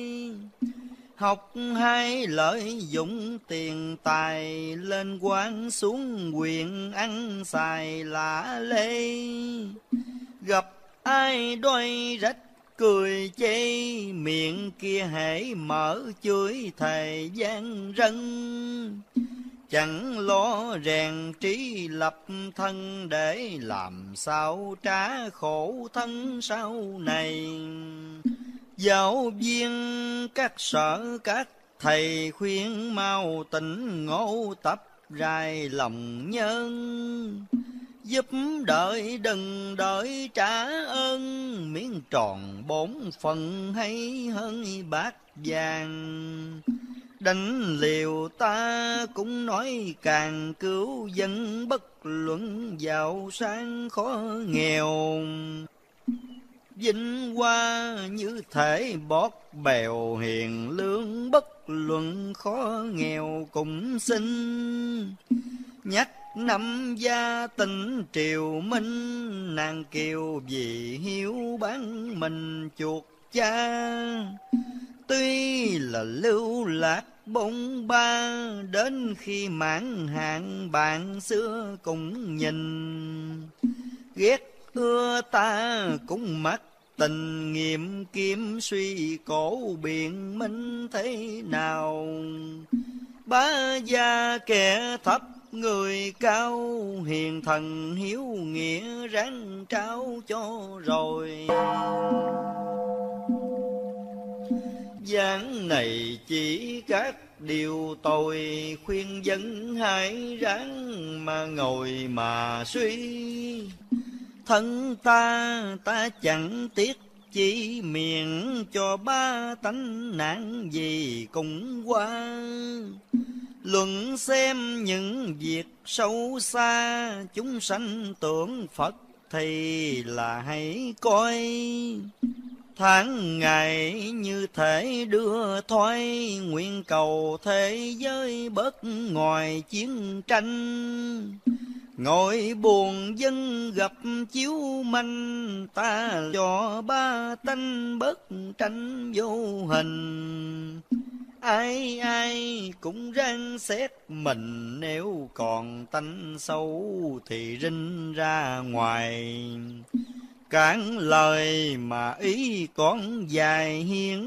Học hay lợi dụng tiền tài, lên quan xuống quyền ăn xài lạ lê. Gặp ai đôi rách cười chê, miệng kia hãy mở chửi thời gian rân. Chẳng lo rèn trí lập thân để làm sao trả khổ thân sau này. Giáo viên các sở các thầy khuyên mau tỉnh ngộ tập rài lòng nhân. Giúp đợi đừng đợi trả ơn, miếng tròn bốn phần hay hơn bát vàng. Đánh liều ta cũng nói càng cứu dân bất luận giàu sang khó nghèo. Vinh hoa như thể bót bèo hiền lương bất luận khó nghèo cũng xin nhắc năm gia tình triều minh, nàng kiều vì hiếu bán mình chuột cha tuy là lưu lạc bụng ba, đến khi mãn hạn bạn xưa cũng nhìn. Ghét ưa ta cũng mắt tình nghiệm kiếm suy cổ biện minh thế nào. Bá gia kẻ thấp người cao, hiền thần hiếu nghĩa ráng trao cho rồi gian này chỉ các điều tội khuyên dân hãy ráng mà ngồi mà suy. Thân ta ta chẳng tiếc, chỉ miệng cho ba tánh nạn gì cũng qua. Luận xem những việc sâu xa, chúng sanh tưởng phật thì là hãy coi tháng ngày như thể đưa thoái nguyện cầu thế giới bớt ngoài chiến tranh Ngồi buồn dân gặp chiếu manh, ta cho ba tánh bất tranh vô hình. Ai ai cũng răng xét mình, nếu còn tánh xấu thì rinh ra ngoài. Cản lời mà ý con dài hiến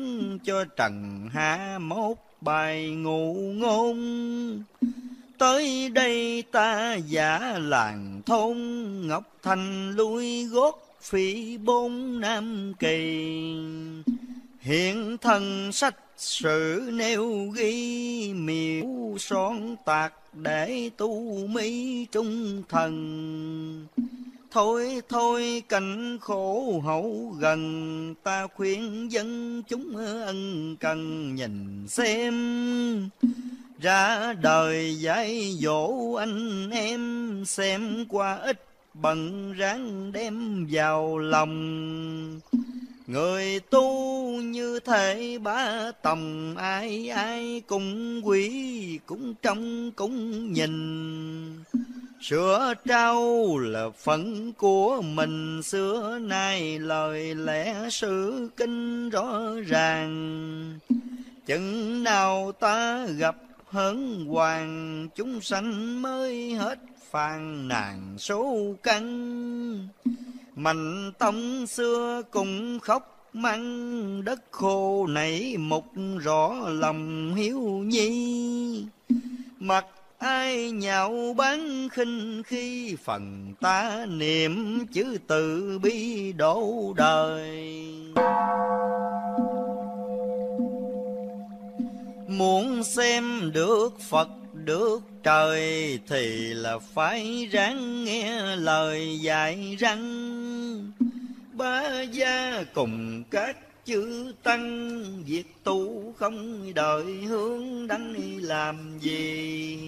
cho trần hạ mốt bài ngụ ngôn. Tới đây ta giả làng thôn, Ngọc Thành lui gót phi bốn Nam Kỳ. Hiện thần sách sử nêu ghi miêu son tạc để tu mỹ trung thần. Thôi thôi cảnh khổ hậu gần, ta khuyên dân chúng ân cần nhìn xem. Ra đời dạy dỗ anh em xem qua ít bận ráng đem vào lòng. Người tu như thể ba tầm ai ai cũng quý cũng trông cũng nhìn sửa trao là phận của mình. Xưa nay lời lẽ sự kinh rõ ràng. Chừng nào ta gặp hớn hoàng, chúng sanh mới hết phàn nàn số căn mạnh tông xưa cùng khóc măng đất khô nảy mục, rõ lòng hiếu nhi. Mặt ai nhạo bán khinh khi phần ta niệm chữ từ bi đổ đời. Muốn xem được Phật, được trời Thì là phải ráng nghe lời dạy răng. Ba gia cùng các chữ tăng Việc tu không đợi hướng đăng làm gì.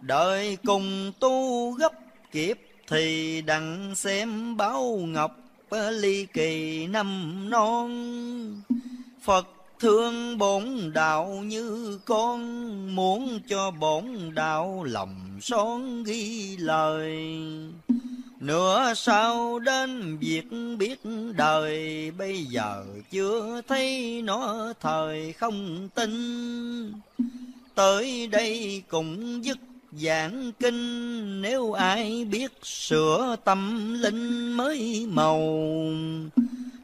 Đợi cùng tu gấp kịp Thì đặng xem báo ngọc ờ, ly kỳ năm non. Phật thương bổn đạo như con, Muốn cho bổn đạo lòng son ghi lời. Nửa sau đến việc biết đời, Bây giờ chưa thấy nó, thời không tin. Tới đây cũng dứt giảng kinh, Nếu ai biết sửa tâm linh mới màu.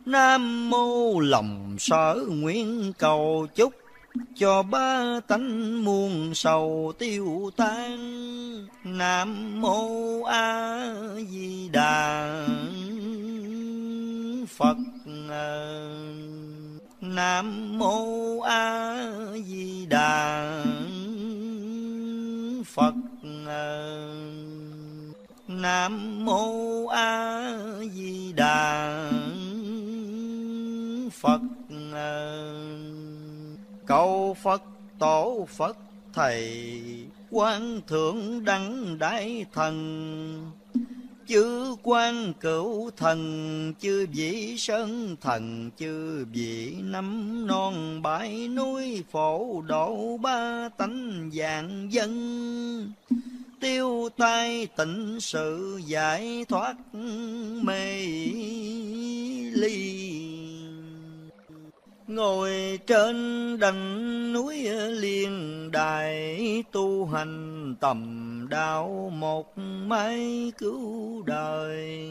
Nam mô lòng sở nguyện cầu chúc cho ba tánh muôn sầu tiêu tan. Nam mô a di đà phật. Nam mô a di đà phật. Nam mô a di đà phật cầu phật, tổ phật, thầy quan thượng đăng đại thần. Chư quan cửu thần, chư vị sơn thần, chư vị năm non bãi núi phổ độ ba tánh dạng dân. Tiêu tai tịnh sự giải thoát mê ly. Ngồi trên đành núi liên đài tu hành tầm đạo một mái cứu đời.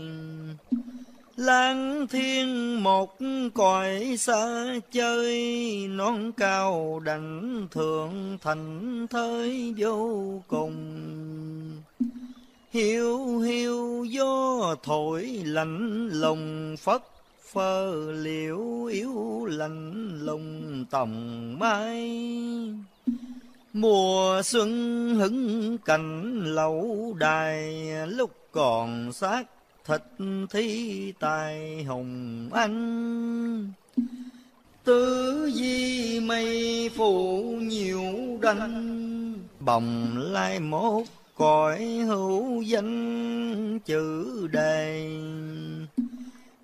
Lang thiên một cõi xa chơi, non cao đành thượng thành thới vô cùng. Hiu hiu gió thổi lạnh lòng phất phơ liễu yếu lạnh lùng tòng mai. Mùa xuân hứng cành lẩu đài, lúc còn xác thịt thi tài hồng anh. Tứ di mây phủ nhiều đanh, bồng lai mốt cõi hữu danh chữ đề.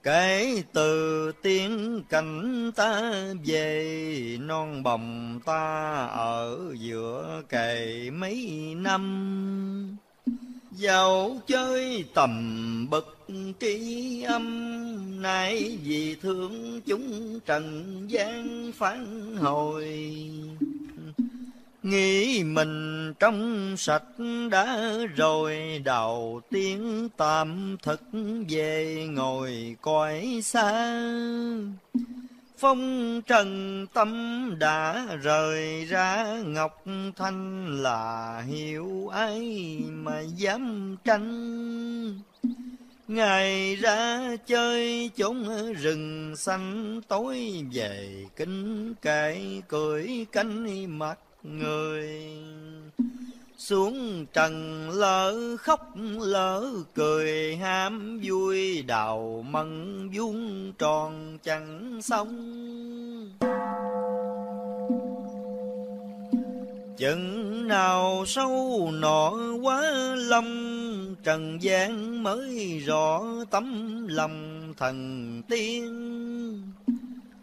Kể từ tiếng cảnh ta về, non bồng ta ở giữa kề mấy năm. Dạo chơi tầm bậc trí âm, Nay vì thương chúng trần gian phán hồi. Nghĩ mình trong sạch đã rồi đầu tiên tạm thực về ngồi coi xa. Phong trần tâm đã rời ra, Ngọc Thanh là hiểu ai mà dám tranh. Ngày ra chơi chốn rừng xanh, tối về kính cây cười cánh mặt người. Xuống trần lỡ khóc, lỡ cười ham vui, đào mân vuông tròn chẳng xong. Chừng nào sâu nọ quá lâm, trần gian mới rõ tấm lòng thần tiên.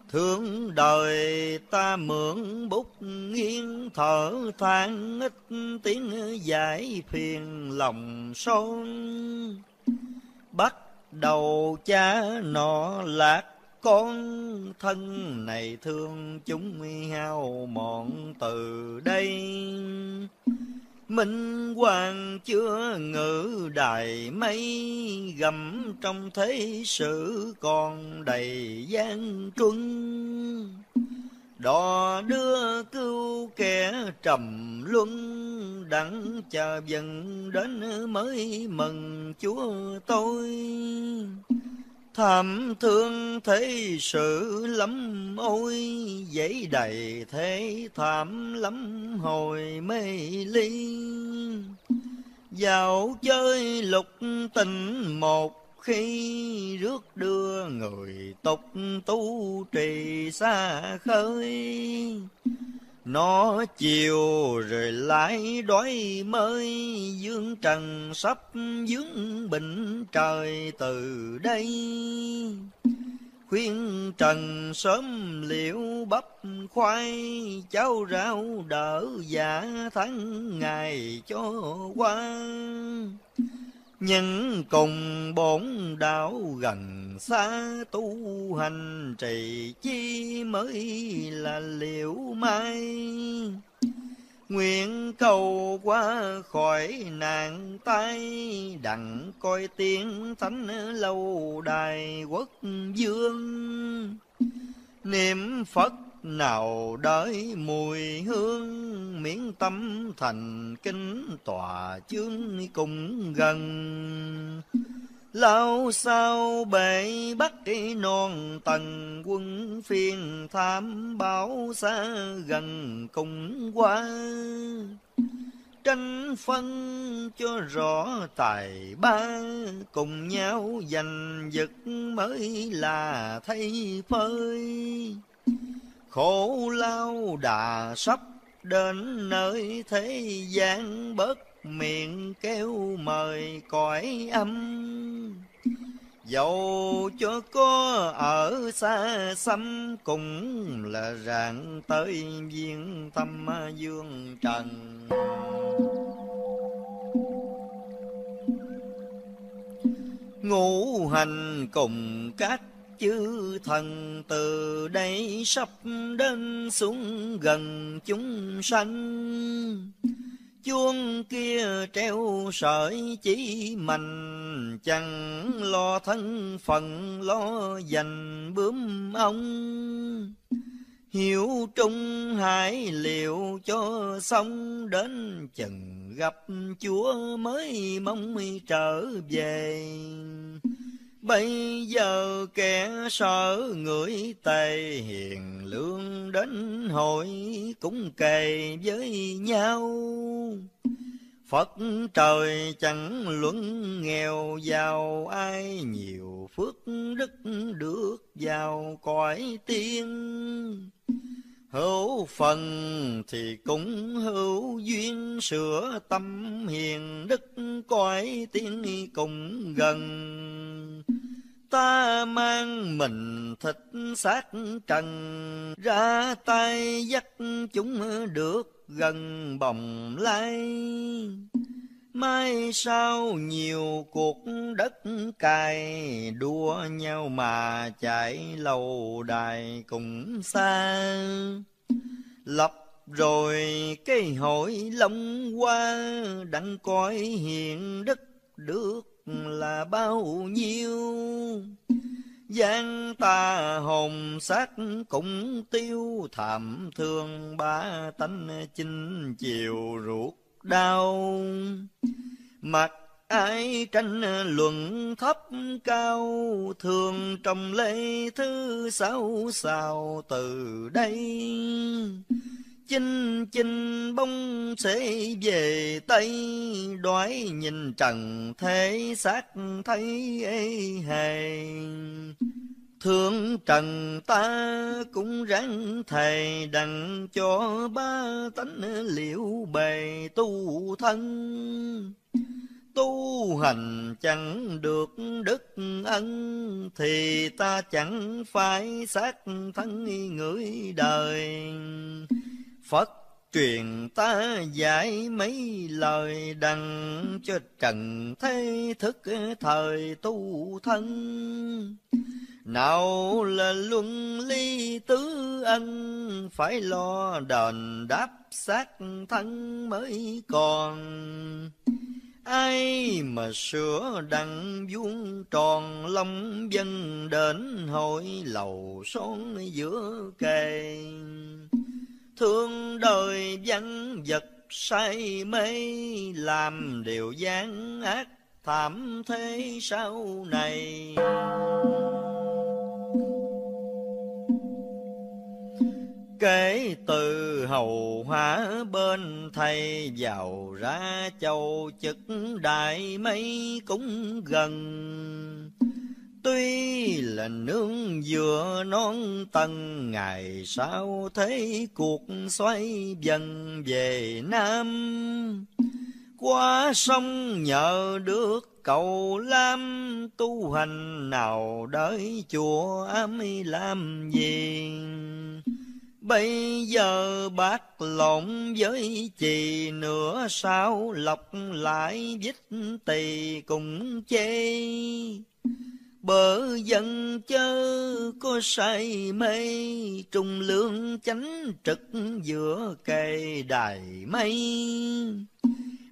Thương đời ta mượn bút nghiêng, thở than ít tiếng giải phiền lòng son. Bắt đầu cha nọ lạc con, thân này thương chúng hao mòn từ đây. Minh hoàng chưa ngự đài mây gầm trong thế sự còn đầy gian truân. Đò đưa cứu kẻ trầm luân, Đặng chờ dần đến mới mừng chúa tôi. Thảm thương thế sự lắm ôi, Dãy đầy thế thảm lắm hồi mê ly. Dạo chơi lục tình một khi rước đưa người tục tu trì xa khơi. Nó chiều rồi lại đói mới, Dương trần sắp dướng bình trời từ đây. Khuyên trần sớm liệu bắp khoai, Cháo rau đỡ giả tháng ngày cho qua. Nhân cùng bổn đạo gần xa tu hành trì chi mới là liệu mai. Nguyện cầu qua khỏi nạn tai, đặng coi tiếng thánh lâu đài quốc dương. Niệm Phật nào đợi mùi hương, miễn tâm thành kính tòa chương cùng gần. Lao sao bể bắc non tầng quân phiên tham báo xa gần cùng qua. Tranh phân cho rõ tài ba, cùng nhau giành giật mới là thay phơi. Khổ lao đà sắp đến nơi thế gian bớt miệng kêu mời cõi âm. Dẫu cho có ở xa xăm, Cũng là rạng tới viên tâm dương trần. Ngũ hành cùng các chư thần từ đây sắp đến xuống gần chúng sanh chuông kia treo sợi chỉ mình chẳng lo thân phận, lo dành bướm ông. Hiểu trung hải liệu cho xong, đến chừng gặp chúa mới mong trở về. Bây giờ kẻ sợ người tề hiền, lương đến hội cũng kề với nhau. Phật trời chẳng luận nghèo, giàu ai nhiều phước đức được vào cõi tiên. Hữu phần thì cũng hữu duyên, sửa tâm hiền đức cõi tiên cùng gần. Ta mang mình thịt xác trần, ra tay dắt chúng được gần bồng lai mai sau nhiều cuộc đất cày, đua nhau mà chạy lâu đài cùng xa. Lập rồi cái hội long qua đặng coi hiện đức được là bao nhiêu? Gian ta hồn xác cũng tiêu, thảm thương ba tánh chinh chiều ruột đau. Mặt ai tranh luận thấp cao, thường trong lễ thứ sáu sao từ đây. Chinh chinh bông sẽ về tây, đoái nhìn trần thế xác thấy ê hề thương trần ta cũng ráng thầy đặng cho ba tánh liệu bề tu thân tu hành chẳng được đức ân thì ta chẳng phải xác thân người đời Phật truyền ta dạy mấy lời đặng cho trần thế thức thời tu thân. Nào là luân ly tứ ân, phải lo đền đáp xác thân mới còn. Ai mà sửa đặng vuông tròn long dân đến hội lầu son giữa kề thương đời văn vật say mê làm điều gian ác thảm thế sau này Kể từ hầu hóa bên thầy vào ra châu chức đại mấy cũng gần. Tuy là nương vừa non tầng Ngày sau thấy cuộc xoay dần về Nam. Qua sông nhờ được cầu lam, Tu hành nào đợi chùa ám làm gì Bây giờ bác lộn với chì nữa, sao lọc lại vít tỳ cùng chê? Bờ dân chớ có say mê Trung lương chánh trực giữa cây đài mây.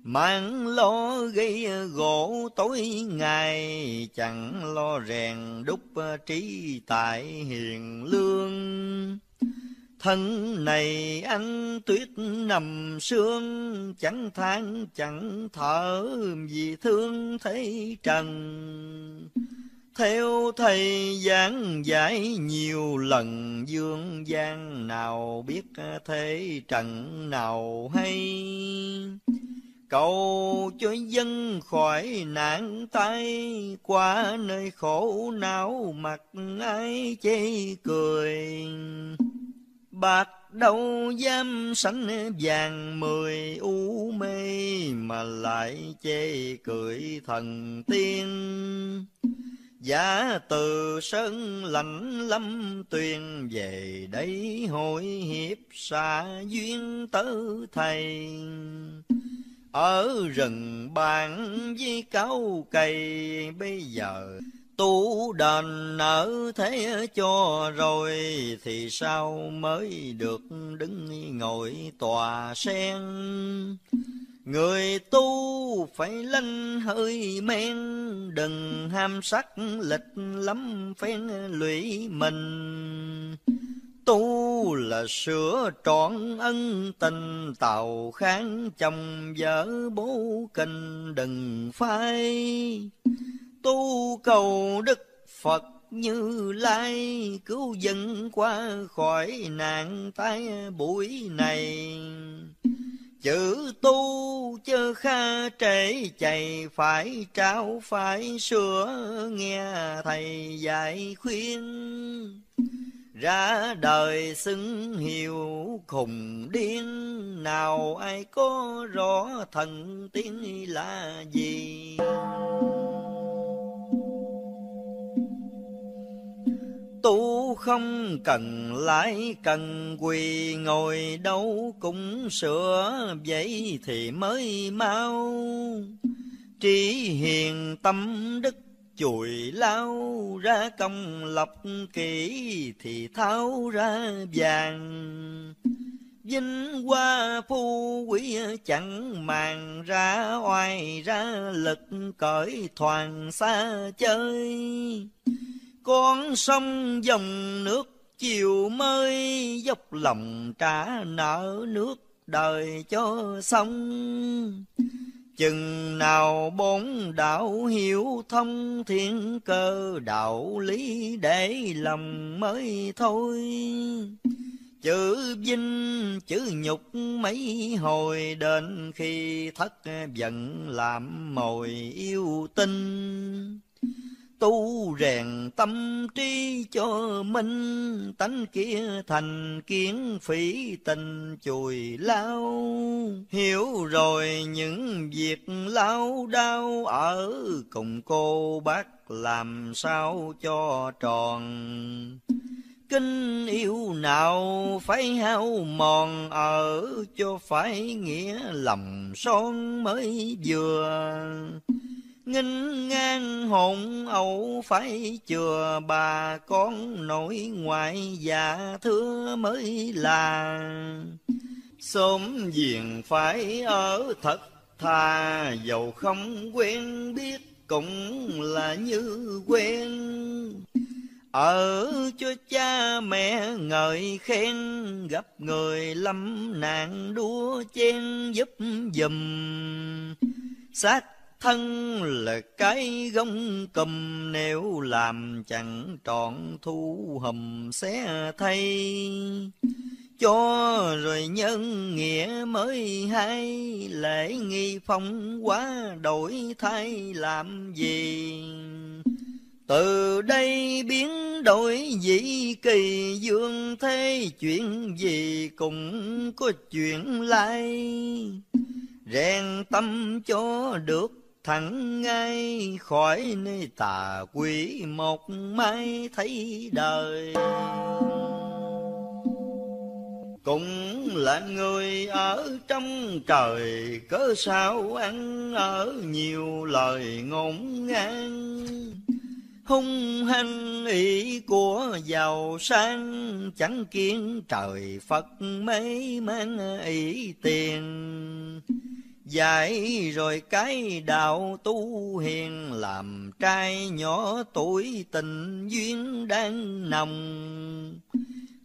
Mang lo gây gỗ tối ngày, Chẳng lo rèn đúc trí tại hiền lương. Thân này anh tuyết nằm sương, Chẳng than chẳng thở vì thương thấy trần. Theo thầy giảng giải nhiều lần dương gian nào biết thế trần nào hay. Cầu cho dân khỏi nạn tay, qua nơi khổ não mặt ai chê cười. Bạc đâu dám sánh vàng mười u mê, Mà lại chê cười thần tiên. Giả từ sơn lạnh lâm tuyền về đây hội hiệp xa duyên tớ thầy. Ở rừng bàn với cao cây bây giờ Tu đền nợ thế cho rồi Thì sao mới được đứng ngồi tòa sen? Người tu phải lanh hơi men, Đừng ham sắc lịch lắm phen lụy mình. Tu là sửa trọn ân tình, Tàu kháng chồng vợ bố kinh đừng phai tu cầu đức Phật như lai cứu dân qua khỏi nạn tai buổi này. Chữ tu chớ kha trễ chạy, phải trao, phải sửa, nghe thầy dạy khuyên. Ra đời xứng hiệu khùng điên, nào ai có rõ thần tiên là gì? Tu không cần lái cần quỳ ngồi đâu cũng sửa vậy thì mới mau. Trí hiền tâm đức chùi lao ra công lập kỹ thì tháo ra vàng. Vinh hoa phu quý chẳng màng ra oai ra lực cởi thoàn xa chơi con sông dòng nước chiều mới dốc lòng trả nợ nước đời cho xong chừng nào bốn đạo hiểu thông thiên cơ, đạo lý để lòng mới thôi. Chữ vinh, chữ nhục mấy hồi đến khi thất giận làm mồi yêu tinh tu rèn tâm trí cho minh, tánh kia thành kiến phỉ tình chùi lao. Hiểu rồi những việc lao đau ở cùng cô bác làm sao cho tròn. Kinh yêu nào phải hao mòn, ở cho phải nghĩa lòng son mới vừa nghinh ngang hồn ẩu phải chừa bà con nội ngoại già thưa mới là. Sớm diện phải ở thật thà dầu không quen biết cũng là như quen. Ở cho cha mẹ ngợi khen, gặp người lâm nạn đua chen giúp dùm xác thân là cái gông cầm, nếu làm chẳng trọn thu hầm xé thay cho rồi nhân nghĩa mới hay, lễ nghi phong quá đổi thay làm gì Từ đây biến đổi dị kỳ dương thế, chuyện gì cũng có chuyện lai. Rèn tâm cho được thẳng ngay khỏi nơi tà quỷ một mai thấy đời. Cũng là người ở trong trời, cớ sao ăn ở nhiều lời ngôn ngang hung hăng ý của giàu sang chẳng kiến trời phật mấy mang ý tiền dạy rồi cái đạo tu hiền, làm trai nhỏ tuổi tình duyên đang nồng.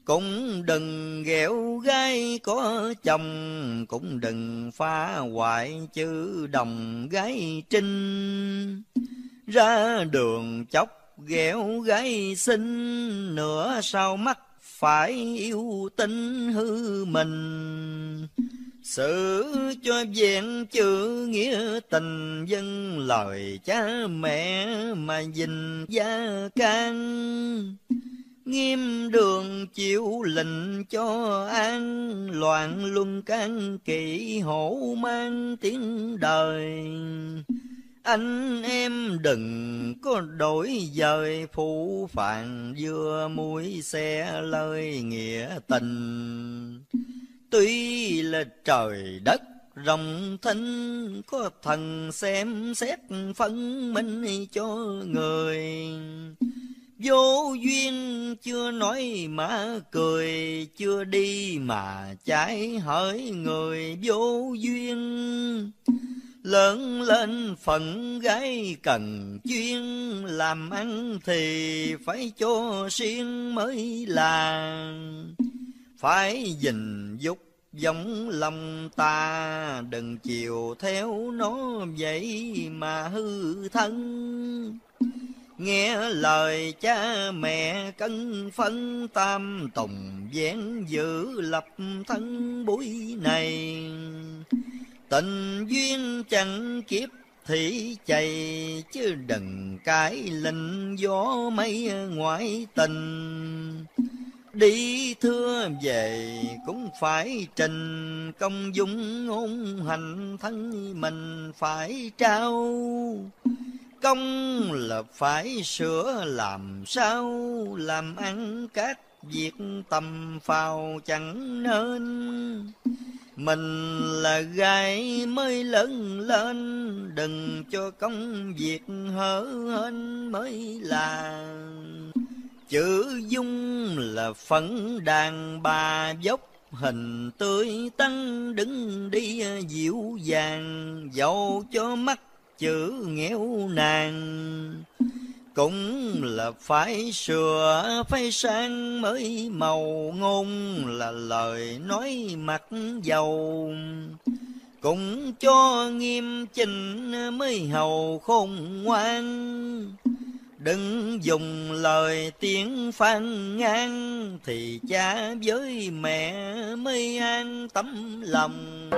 Cũng đừng ghẹo gái có chồng, cũng đừng phá hoại chữ đồng gái trinh. Ra đường chóc ghẹo gái xinh, nửa sau mắt phải yêu tinh hư mình sự cho vẹn chữ nghĩa tình dân, lời cha mẹ mà dình gia can. Nghiêm đường chịu lệnh cho an, loạn luân can kỵ hổ mang tiếng đời. Anh em đừng có đổi dời, phụ phàng vừa mũi xe lời nghĩa tình tuy là trời đất, rộng thinh có thần xem xét phân minh cho người. Vô duyên chưa nói mà cười, chưa đi mà trái hỡi người vô duyên. Lớn lên phận gái cần chuyên, Làm ăn thì phải cho xuyên mới làm phải gìn dục giống lòng ta, Đừng chiều theo nó vậy mà hư thân. Nghe lời cha mẹ cân phân, tam tùng vén giữ lập thân buổi này. Tình duyên chẳng kiếp thì chạy chứ đừng cái linh gió mây ngoại tình đi thưa về cũng phải trình công dung ngôn hành thân mình phải trao. Công là phải sửa làm sao, làm ăn các việc tầm phào chẳng nên. Mình là gái mới lớn lên, Đừng cho công việc hở hên mới là. Chữ dung là phấn đàn bà dốc, Hình tươi tăng đứng đi dịu dàng, Dẫu cho mắt chữ nghèo nàng. Cũng là phải sửa, phải sang mới màu ngôn, là lời nói mặt dầu. Cũng cho nghiêm chỉnh mới hầu khôn ngoan đừng dùng lời tiếng phan ngang thì cha với mẹ mới an tấm lòng.